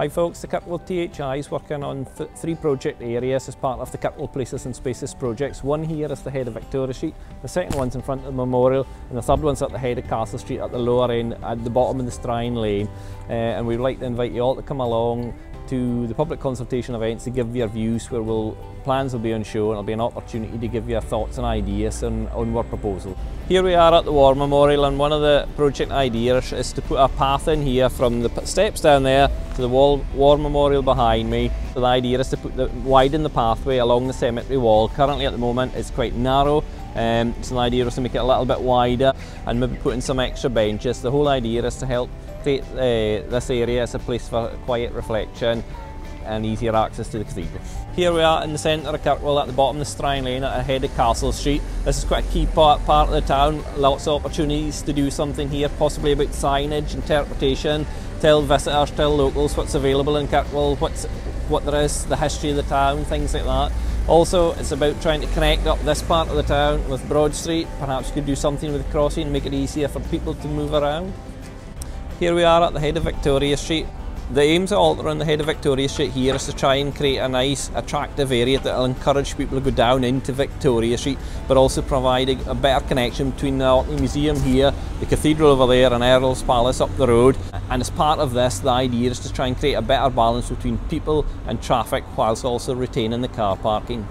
Hi folks, the Kirkwall THI is working on th three project areas as part of the Capital Places and Spaces projects. One here is the head of Victoria Street, the second one's in front of the memorial, and the third one's at the head of Castle Street at the lower end, at the bottom of the Strynd Lane. Uh, and we'd like to invite you all to come along to the public consultation events to give your views where we'll, plans will be on show and it'll be an opportunity to give your thoughts and ideas on, on our proposal. Here we are at the War Memorial and one of the project ideas is to put a path in here from the steps down there to the wall, War Memorial behind me. So the idea is to put the, widen the pathway along the cemetery wall. Currently at the moment it's quite narrow um, so the idea is to make it a little bit wider and maybe put in some extra benches. The whole idea is to help create uh, this area as a place for quiet reflection and easier access to the cathedral. Here we are in the centre of Kirkwall at the bottom of the Strynd Lane at the head of Castle Street. This is quite a key part, part of the town, lots of opportunities to do something here, possibly about signage, interpretation, tell visitors, tell locals what's available in Kirkwall, what's, what there is, the history of the town, things like that. Also, it's about trying to connect up this part of the town with Broad Street. Perhaps you could do something with the crossing make it easier for people to move around. Here we are at the head of Victoria Street. The aim to alter on the head of Victoria Street here is to try and create a nice, attractive area that will encourage people to go down into Victoria Street, but also providing a better connection between the Orkney Museum here, the cathedral over there, and Earl's Palace up the road. And as part of this, the idea is to try and create a better balance between people and traffic, whilst also retaining the car parking.